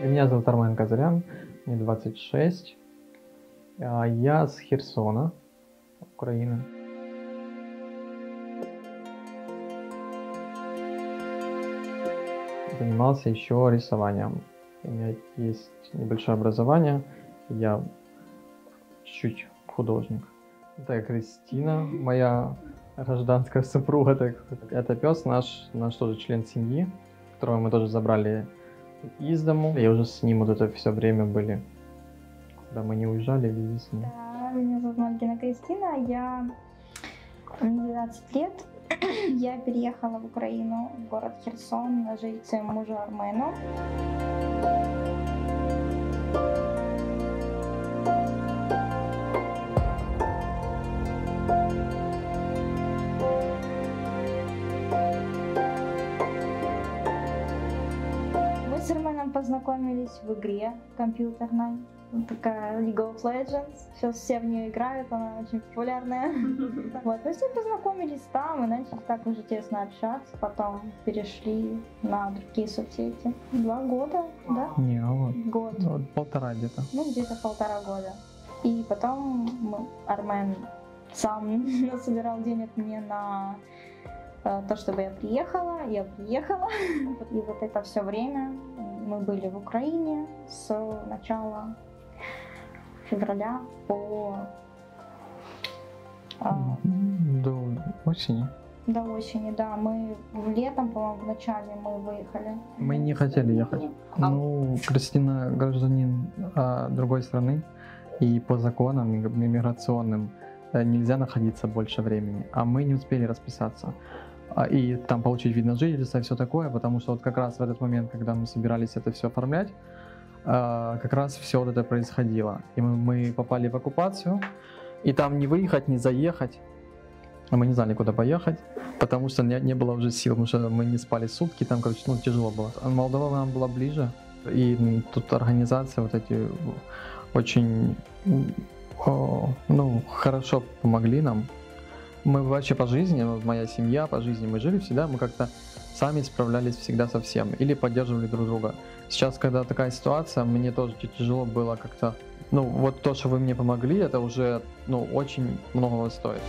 Меня зовут Армен Казарян, мне 26. А, Я с Херсона, Украина. Занимался еще рисованием. У меня есть небольшое образование, я чуть-чуть художник. Это Кристина, моя гражданская супруга. Так. Это пес наш, наш тоже член семьи, которого мы тоже забрали из дому. И уже с ним вот это все время были, когда мы не уезжали, везде с ним. Да, меня зовут Мальгина Кристина, я мне 12 лет. Я переехала в Украину, в город Херсон, жить своему мужу Армену. Мы с Арменом познакомились в игре компьютерной. Такая League of Legends. Сейчас все в нее играют, она очень популярная. Вот, мы с ним познакомились там и начали так уже тесно общаться. Потом перешли на другие соцсети. Два года, да? Не, а вот, Год. вот полтора где-то. Ну, где-то полтора года. И потом мы, Армен сам насобирал денег мне на э, то, чтобы я приехала. Я приехала. И вот это все время мы были в Украине с начала февраля по а, До осени. до осени, да. Мы в летом, по-моему, в начале мы выехали. Мы не хотели ехать. Ну, Кристина гражданин а, другой страны, и по законам миг- миграционным э, нельзя находиться больше времени, а мы не успели расписаться. А, И там получить вид на жительство и все такое, потому что вот как раз в этот момент, когда мы собирались это все оформлять, а, как раз все вот это происходило. И мы, мы попали в оккупацию, и там не выехать, не заехать. А мы не знали, куда поехать, потому что не, не было уже сил, потому что мы не спали сутки, там, короче, ну, тяжело было. Молдова нам была ближе, и тут организации вот эти очень, ну, хорошо помогли нам. Мы вообще по жизни, моя семья по жизни, мы жили всегда, мы как-то сами справлялись всегда со всем или поддерживали друг друга. Сейчас, когда такая ситуация, мне тоже тяжело было как-то, ну, вот то, что вы мне помогли, это уже, ну, очень многого стоит.